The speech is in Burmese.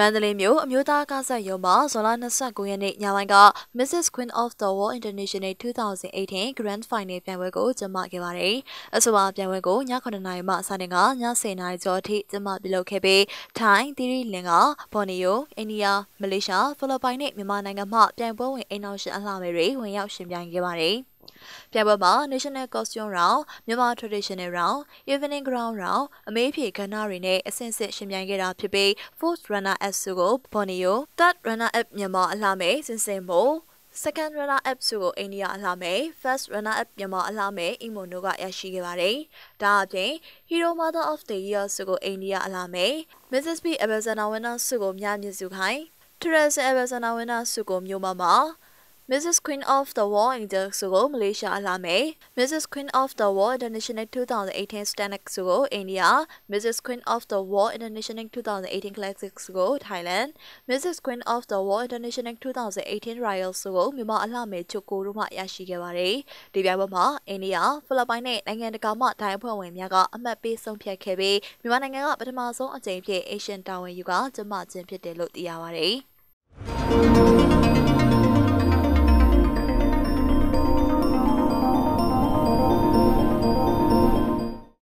မန္တလေးမြို့အမျိုးသားကားဆက်ရုံမှာဇွန်လ29ရက်နေ့ညပိုင်းက Mrs Queen of the World International 2018 Grand Final ပြိုင်ပွဲကိုကျင်းပခဲ့ပါတယ်။အဆိုပါပြိုင်ပွဲကိုည9:00နာရီမှစတင်ကည10:00နာရီကျော်အထိကျင်းပပြုလုပ်ခဲ့ပြီးထိုင်းသီရိလင်္ကာဘော်နီယိုအိန္ဒိယမလေးရှားဖိလစ်ပိုင်နဲ့မြန်မာနိုင်ငံမှပြိုင်ပွဲဝင်အိမ်အောင်ရှင်အလှမယ်တွေဝင်ရောက်ရှင်ပြိုင်ခဲ့ပါတယ်။ ပြိုင်ပွဲမှာ National Costume Round, မြန်မာ Traditional Round, Evening Ground Round အမေးဖြေကဏ္ဍတွေနဲ့အဆင့်ဆင့်ရှင်ပြိုင်ခဲ့တာဖြစ်ပြီး Fourth Runner Up ဆုကို Borneo, Third Runner Up မြန်မာအလှမယ်စင်စင်မို့ Second Runner Up ဆုကိုအိန္ဒိယအလှမယ် First Runner Up မြန်မာအလှမယ်အီမိုနိုကရရှိခဲ့ပါတယ်။ဒါအပြင် Hero Mother of the Year ဆုကိုအိန္ဒိယအလှမယ် Mrs. B Ambassador Winner ဆုကိုမြမြစုခိုင် Teresa Ambassador Winner ဆုကိုမြို့မမှာ Mrs. Queen of the World Angel ဆိုကိုမလေးရှားအလှမယ် Mrs. Queen of the World International 2018 Stanek ဆိုကိုအိန္ဒိယ Mrs. Queen of the World International 2018 Classic ဆိုကို Thailand Mrs. Queen of the World International 2018 Royal ဆိုကိုမြန်မာအလှမယ်ချုပ်ကိုတို့မှရရှိခဲ့ပါတယ်ဒီပြိုင်ပွဲမှာအိန္ဒိယဖိလစ်ပိုင်နဲ့နိုင်ငံတကာမှဒိုင်အဖွဲ့ဝင်များကအမှတ်ပေးဆုံးဖြတ်ခဲ့ပြီးမြန်မာနိုင်ငံကပထမဆုံးအကြိမ်ဖြစ် Asian တာဝန်ယူကကျမခြင်းဖြစ်တယ်လို့သိရပါတယ်